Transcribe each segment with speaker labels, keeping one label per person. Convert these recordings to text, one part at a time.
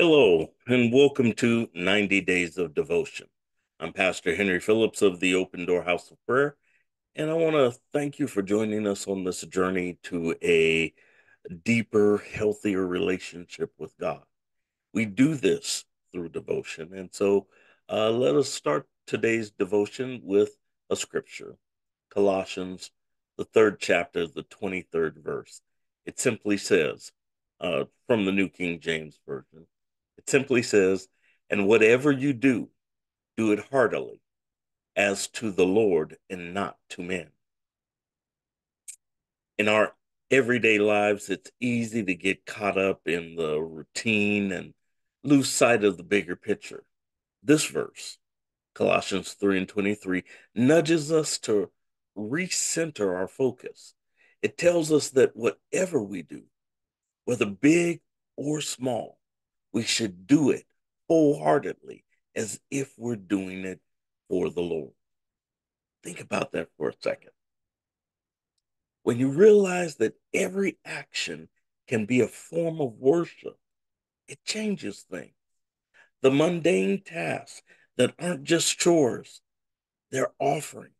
Speaker 1: Hello, and welcome to 90 Days of Devotion. I'm Pastor Henry Phillips of the Open Door House of Prayer, and I want to thank you for joining us on this journey to a deeper, healthier relationship with God. We do this through devotion, and so uh, let us start today's devotion with a scripture Colossians, the third chapter, the 23rd verse. It simply says, uh, from the New King James Version, it simply says, and whatever you do, do it heartily, as to the Lord and not to men. In our everyday lives, it's easy to get caught up in the routine and lose sight of the bigger picture. This verse, Colossians 3 and 23, nudges us to recenter our focus. It tells us that whatever we do, whether big or small, we should do it wholeheartedly as if we're doing it for the Lord. Think about that for a second. When you realize that every action can be a form of worship, it changes things. The mundane tasks that aren't just chores, they're offerings.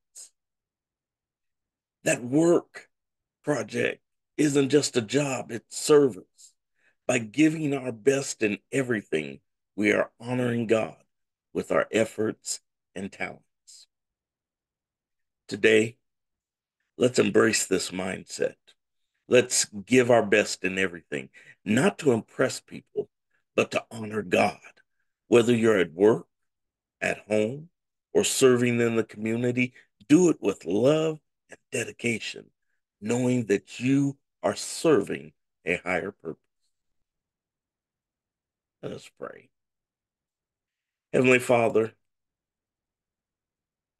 Speaker 1: That work project isn't just a job, it's service. By giving our best in everything, we are honoring God with our efforts and talents. Today, let's embrace this mindset. Let's give our best in everything, not to impress people, but to honor God. Whether you're at work, at home, or serving in the community, do it with love and dedication, knowing that you are serving a higher purpose. Let us pray. Heavenly Father,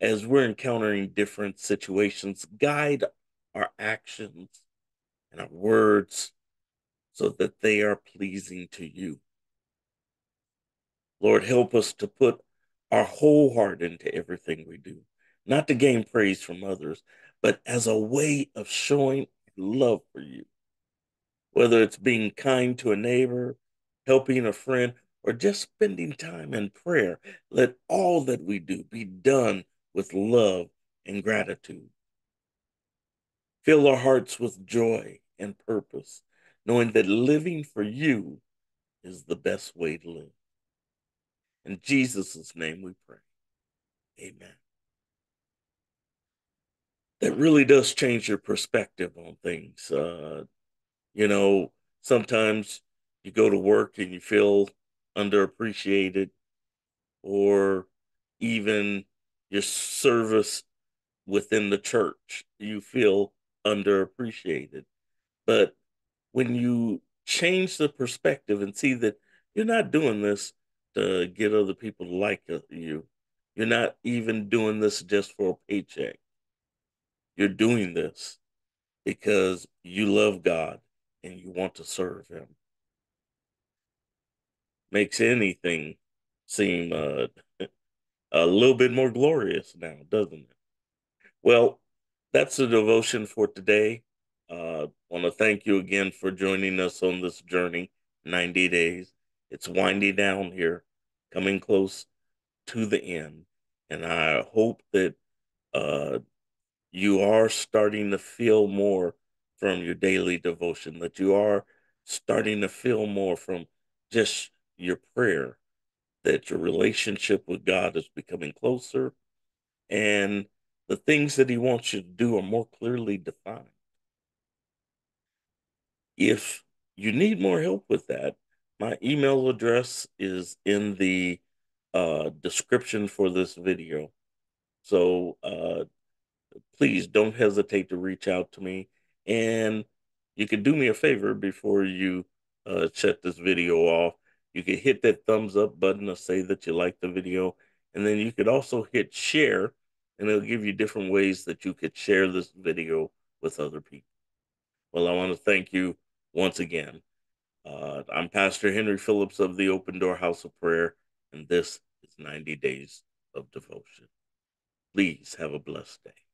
Speaker 1: as we're encountering different situations, guide our actions and our words so that they are pleasing to you. Lord, help us to put our whole heart into everything we do, not to gain praise from others, but as a way of showing love for you. Whether it's being kind to a neighbor, helping a friend, or just spending time in prayer, let all that we do be done with love and gratitude. Fill our hearts with joy and purpose, knowing that living for you is the best way to live. In Jesus' name we pray. Amen. That really does change your perspective on things. Uh, you know, sometimes you go to work and you feel underappreciated, or even your service within the church, you feel underappreciated. But when you change the perspective and see that you're not doing this to get other people to like you, you're not even doing this just for a paycheck. You're doing this because you love God and you want to serve Him makes anything seem uh, a little bit more glorious now, doesn't it? Well, that's the devotion for today. Uh, want to thank you again for joining us on this journey, 90 days. It's winding down here, coming close to the end. And I hope that uh, you are starting to feel more from your daily devotion, that you are starting to feel more from just your prayer that your relationship with God is becoming closer and the things that He wants you to do are more clearly defined. If you need more help with that, my email address is in the uh, description for this video. So uh, please don't hesitate to reach out to me. And you can do me a favor before you uh, shut this video off you could hit that thumbs up button to say that you like the video. And then you could also hit share, and it'll give you different ways that you could share this video with other people. Well, I want to thank you once again. Uh, I'm Pastor Henry Phillips of the Open Door House of Prayer, and this is 90 Days of Devotion. Please have a blessed day.